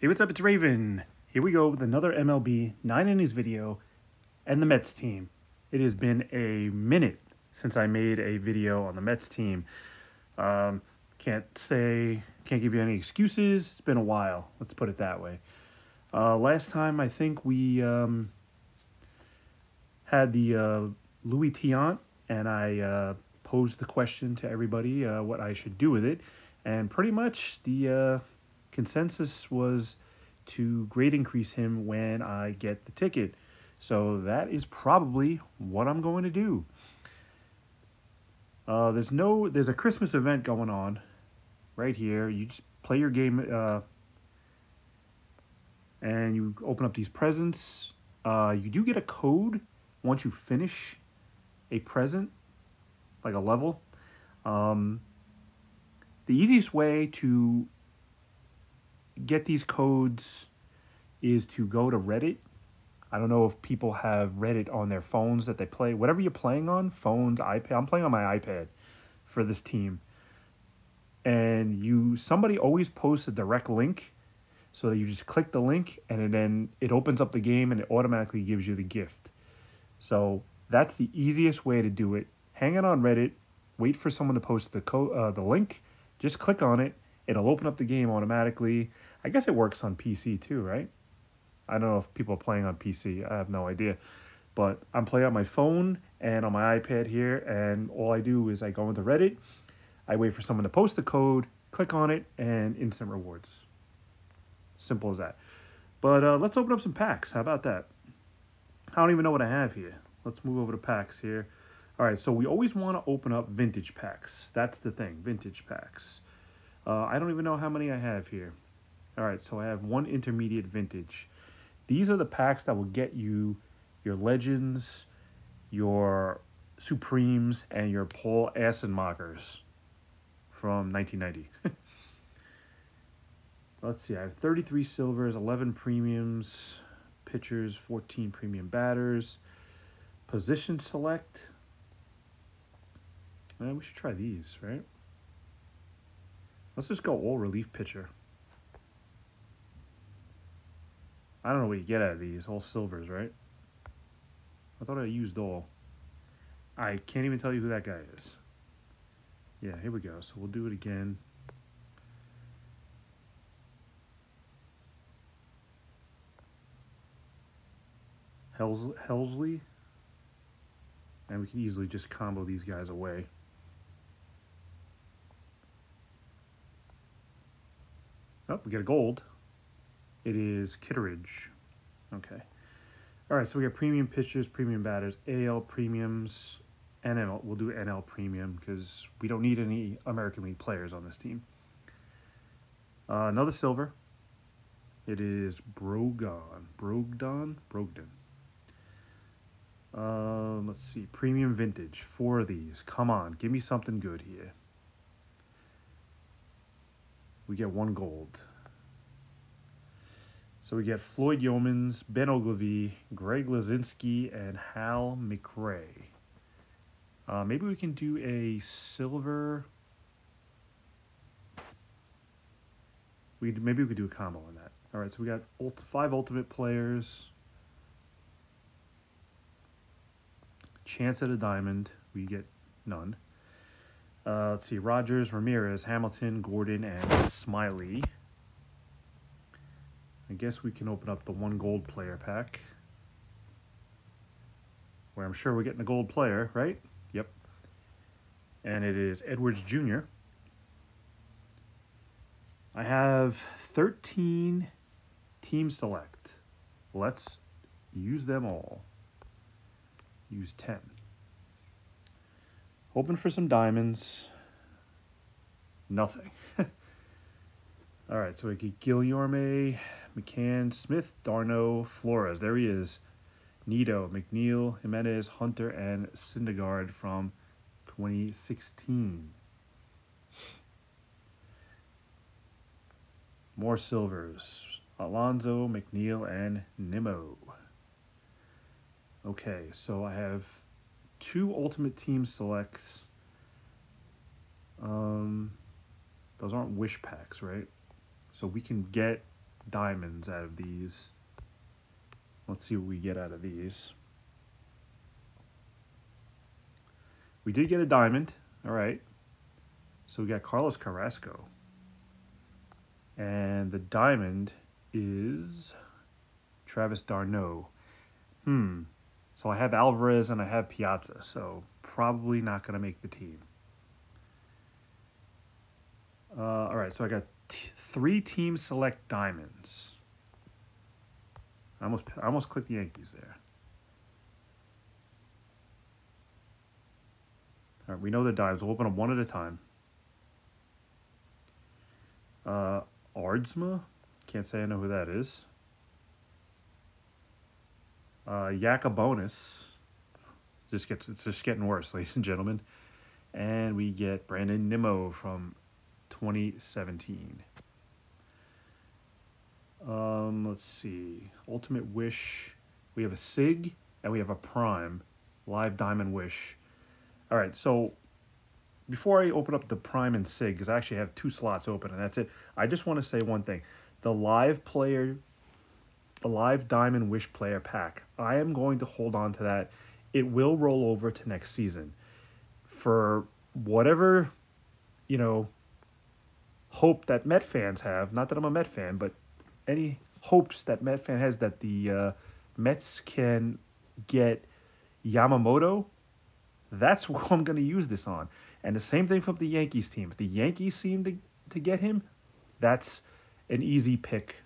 Hey, what's up? It's Rayven. Here we go with another MLB nine innings video and the Mets team. It has been a minute since I made a video on the Mets team. Um, can't say, can't give you any excuses. It's been a while. Let's put it that way. Uh, last time I think we um, had the uh, Louis Tiant, and I uh, posed the question to everybody uh, what I should do with it, and pretty much the uh, consensus was to grade increase him when I get the ticket. So that is probably what I'm going to do. Uh, there's no, there's a Christmas event going on right here. You just play your game, uh, and you open up these presents. Uh, you do get a code once you finish a present, like a level. Um, the easiest way to get these codes is to go to Reddit. I don't know if people have Reddit on their phones that they play. Whatever you're playing on, phones, iPad. I'm playing on my iPad for this team. And you somebody always posts a direct link so that you just click the link and then it opens up the game and it automatically gives you the gift. So that's the easiest way to do it. Hang it on Reddit, wait for someone to post the co- uh, the link, just click on it, it'll open up the game automatically. I guess it works on PC too, right? I don't know if people are playing on PC. I have no idea. But I'm playing on my phone and on my iPad here, and all I do is I go into Reddit, I wait for someone to post the code, click on it, and instant rewards. Simple as that. But uh, let's open up some packs. How about that? I don't even know what I have here. Let's move over to packs here. All right, so we always want to open up vintage packs. That's the thing, vintage packs. Uh, I don't even know how many I have here. All right, so I have one intermediate vintage. These are the packs that will get you your legends, your supremes, and your Paul Assenmachers from 1990. Let's see, I have 33 silvers, 11 premiums, pitchers, 14 premium batters, position select. Man, we should try these, right? Let's just go all relief pitcher. I don't know what you get out of these. All silvers, right? I thought I used all. I can't even tell you who that guy is. Yeah, here we go. So we'll do it again. Hells Helsley. And we can easily just combo these guys away. Oh, we get a gold. It is Kitteridge. Okay. All right, so we got premium pitchers, premium batters, AL premiums, NL. We'll do NL premium because we don't need any American League players on this team. Uh, another silver. It is Brogan. Brogdon? Brogdon. Uh, let's see. Premium vintage. Four of these. Come on. Give me something good here. We get one gold. So we get Floyd Youmans, Ben Oglivie, Greg Luzinski, and Hal McRae. Uh, maybe we can do a silver. We maybe we could do a combo on that. All right, so we got ult- five ultimate players. Chance at a diamond, we get none. Uh, let's see, Rogers, Ramirez, Hamilton, Gordon, and Smiley. I guess we can open up the one gold player pack. Where I'm sure we're getting a gold player, right? Yep. And it is Edwards Jr. I have 13 team select. Let's use them all. Use 10. Hoping for some diamonds. Nothing. all right, so we get Guillorme, McCann, Smith, d'Arnaud, Flores. There he is. Nido, McNeil, Jimenez, Hunter, and Syndergaard from 2016. More silvers. Alonso, McNeil, and Nimmo. Okay, so I have two Ultimate Team selects. Um, those aren't wish packs, right? So we can get diamonds out of these. Let's see what we get out of these. We did get a diamond. All right. So we got Carlos Carrasco. And the diamond is Travis d'Arnaud. Hmm. So I have Alvarez and I have Piazza. So probably not going to make the team. Uh, all right. So I got three teams select diamonds. I almost, I almost clicked the Yankees there. All right, we know the dives. We'll open them one at a time. Uh, Aardsma. Can't say I know who that is. Uh, bonus. Just gets it's just getting worse, ladies and gentlemen. And we get Brandon Nimmo from 2017. Um, let's see. Ultimate Wish. We have a Sig and we have a Prime. Live Diamond Wish. All right, so before I open up the Prime and Sig, because I actually have two slots open and that's it, I just want to say one thing. The live player, the live Diamond Wish player pack, I am going to hold on to that. It will roll over to next season. For whatever, you know, hope that Met fans have, not that I'm a Met fan, but any hopes that Met fan has that the uh, Mets can get Yamamoto that's what I'm going to use this on. And the same thing from the Yankees team. If the Yankees seem to, to get him, that's an easy pick.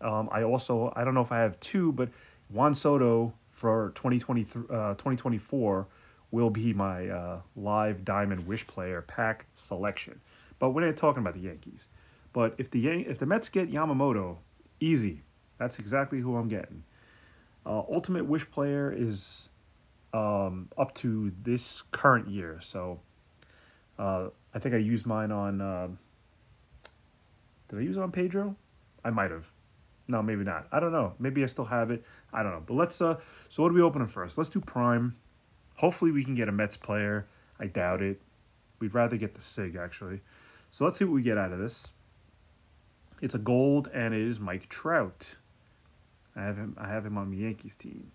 Um, I also, I don't know if I have two, but Juan Soto for 2020, uh, 2024 will be my uh, live diamond wish player pack selection. But we're not talking about the Yankees. But if the if the Mets get Yamamoto, easy. That's exactly who I'm getting. Uh, Ultimate Wish player is um, up to this current year. So uh, I think I used mine on. Uh, did I use it on Pedro? I might have. No, maybe not. I don't know. Maybe I still have it. I don't know. But let's. Uh, so what are we opening first? Let's do Prime. Hopefully we can get a Mets player. I doubt it. We'd rather get the Sig actually. So let's see what we get out of this. It's a gold and it is Mike Trout. I have him. I have him on the Yankees team.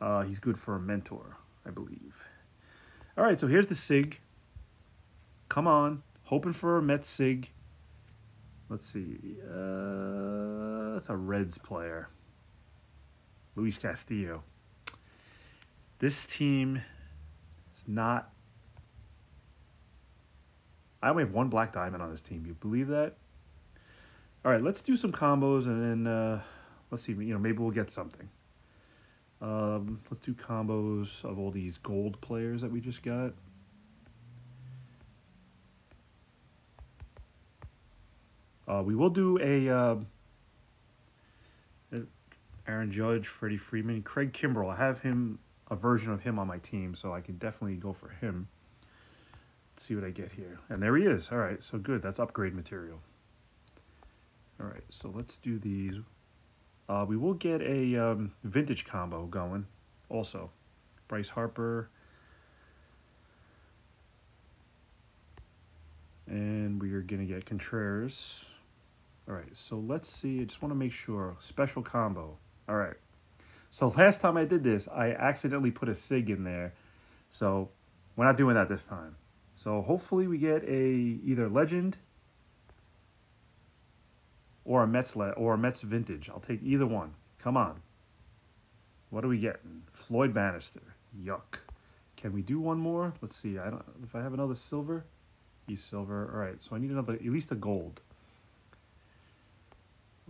Uh, he's good for a mentor, I believe. All right, so here's the SIG. Come on. Hoping for a Mets SIG. Let's see. Uh, that's a Reds player. Luis Castillo. This team is not. I only have one black diamond on this team. You believe that? All right, let's do some combos and then uh, let's see. You know, maybe we'll get something. Um, let's do combos of all these gold players that we just got. Uh, we will do a uh, Aaron Judge, Freddie Freeman, Craig Kimbrel. I have him a version of him on my team, so I can definitely go for him. See what I get here. And there he is. All right, so good. That's upgrade material. All right, so let's do these. Uh, we will get a um, vintage combo going also. Bryce Harper. And we are going to get Contreras. All right, so let's see. I just want to make sure. Special combo. All right. So last time I did this, I accidentally put a SIG in there. So we're not doing that this time. So hopefully we get a either legend or a Mets le- or a Mets vintage. I'll take either one. Come on. What are we getting? Floyd Bannister. Yuck. Can we do one more? Let's see. I don't. If I have another silver, he's silver. All right. So I need another, at least a gold.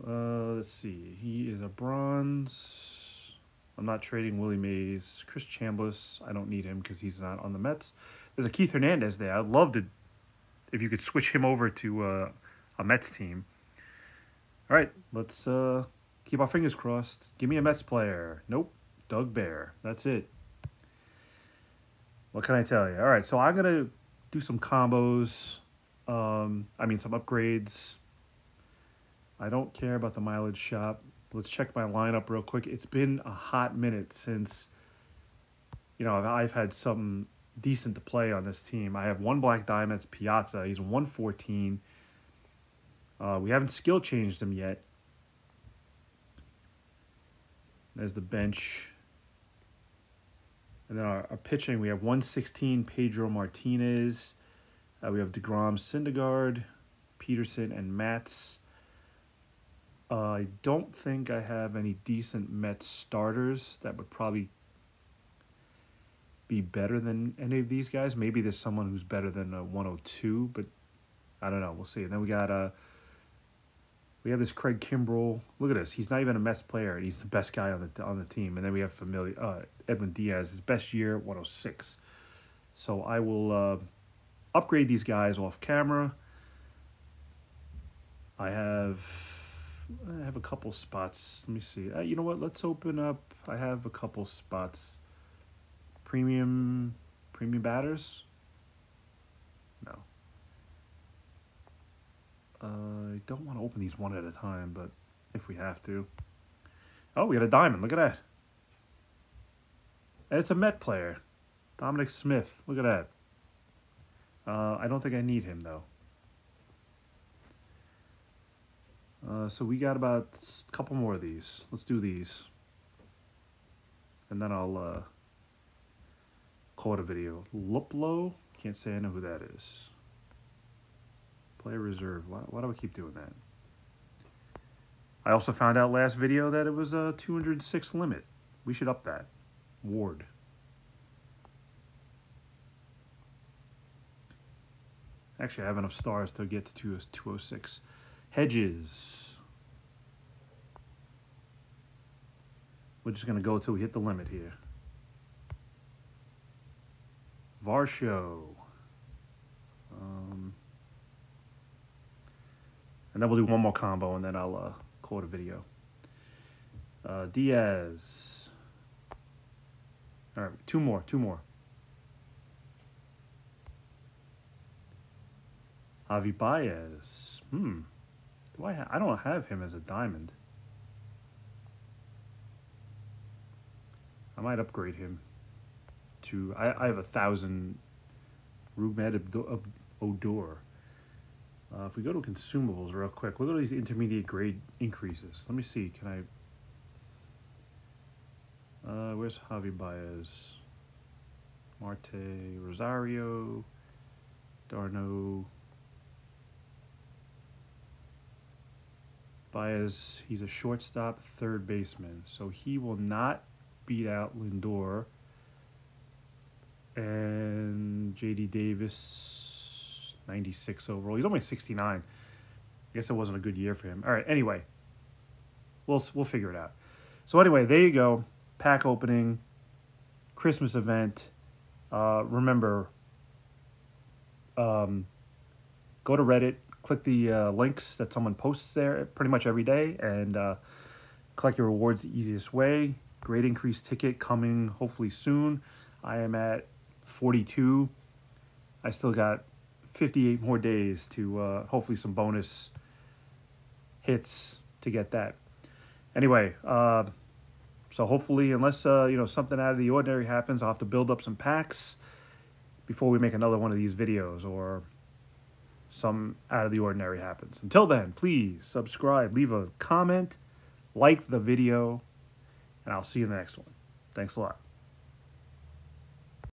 Uh, let's see. He is a bronze. I'm not trading Willie Mays. Chris Chambliss. I don't need him because he's not on the Mets. There's a Keith Hernandez there. I'd love to, if you could switch him over to uh, a Mets team. All right, let's uh, keep our fingers crossed. Give me a Mets player. Nope, Doug Bair. That's it. What can I tell you? All right, so I'm gonna do some combos. Um, I mean some upgrades. I don't care about the mileage shop. Let's check my lineup real quick. It's been a hot minute since you know I've had something decent to play on this team. I have one black diamond, it's Piazza. He's 114. Uh, we haven't skill changed him yet. There's the bench. And then our, our pitching, we have 116 Pedro Martinez. Uh, we have DeGrom, Syndergaard, Peterson, and Matz. Uh, I don't think I have any decent Mets starters that would probably be better than any of these guys. Maybe there's someone who's better than a 102, but I don't know. We'll see. And then we got uh, we have this Craig Kimbrel. Look at this. He's not even a Mets player. He's the best guy on the on the team. And then we have familiar uh, Edwin Diaz. His best year 106. So I will uh, upgrade these guys off camera. I have I have a couple spots. Let me see. Uh, you know what? Let's open up. I have a couple spots. Premium, premium batters. No. Uh, I don't want to open these one at a time, but if we have to. Oh, we got a diamond. Look at that. And it's a Met player. Dominic Smith. Look at that. Uh, I don't think I need him, though. Uh, so we got about a couple more of these. Let's do these. And then I'll uh, call it a video. Luplow? Can't say I know who that is. Player reserve. Why, why do I keep doing that? I also found out last video that it was a 206 limit. We should up that. Ward. Actually, I have enough stars to get to 206. Hedges. We're just going to go until we hit the limit here. Varsho. Um, and then we'll do one more combo and then I'll uh, call it a video. Uh, Diaz. All right, two more, two more. Javi Baez. Hmm. Do I? I don't have him as a diamond. I might upgrade him to. I, I have a thousand. Rougned Odor. Uh, if we go to consumables real quick, look at all these intermediate grade increases. Let me see. Can I? Uh, where's Javi Baez? Marte Rosario, d'Arnaud. Baez, he's a shortstop, third baseman, so he will not beat out Lindor and JD Davis, 96 overall. He's only 69. I guess it wasn't a good year for him. All right, anyway, we'll we'll figure it out. So anyway, there you go. Pack opening, Christmas event. Uh, remember, um, go to Reddit, click the uh, links that someone posts there pretty much every day, and uh, collect your rewards the easiest way. Grade increased ticket coming hopefully soon. I am at 42. I still got 58 more days to uh, hopefully some bonus hits to get that. Anyway, uh, so hopefully, unless uh, you know something out of the ordinary happens, I'll have to build up some packs before we make another one of these videos, or some out of the ordinary happens. Until then, please subscribe, leave a comment, like the video, and I'll see you in the next one. Thanks a lot.